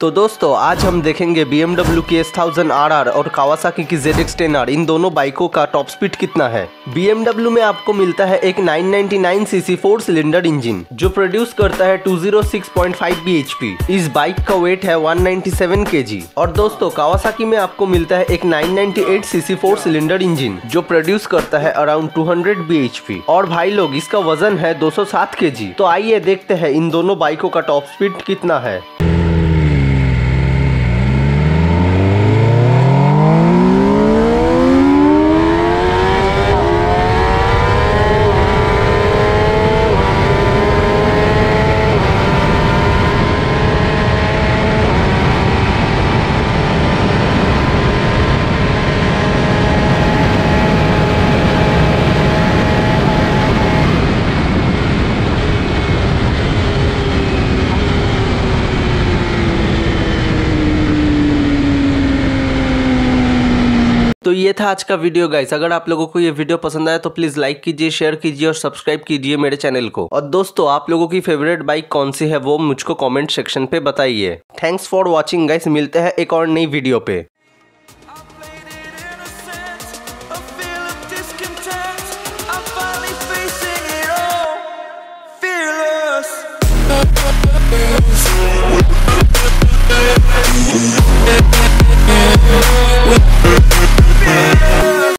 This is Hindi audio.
तो दोस्तों, आज हम देखेंगे BMW की एस थाउज़ेंड आर और कावासाकी की जेड एक्स इन दोनों बाइकों का टॉप स्पीड कितना है? बी BMW में आपको मिलता है एक 999 सीसी फोर सिलेंडर इंजन जो प्रोड्यूस करता है 206.5 bhp इस बाइक का वेट है 197 kg और दोस्तों कावासाकी में आपको मिलता है एक 998 सीसी फोर सिलेंडर इंजन जो प्रोड्यूस करता है अराउंड 200 bhp और भाई लोग, इसका वज़न है 207 kg तो आइए देखते हैं इन दोनों बाइकों का टॉप स्पीड कितना है। तो ये था आज का वीडियो गाइस अगर आप लोगों को ये वीडियो पसंद आया तो प्लीज़ लाइक कीजिए शेयर कीजिए और सब्सक्राइब कीजिए मेरे चैनल को। और दोस्तों, आप लोगों की फेवरेट बाइक कौन सी है, वो मुझको कमेंट सेक्शन पे बताइए। थैंक्स फॉर वॉचिंग गाइस मिलते हैं एक और नई वीडियो पे।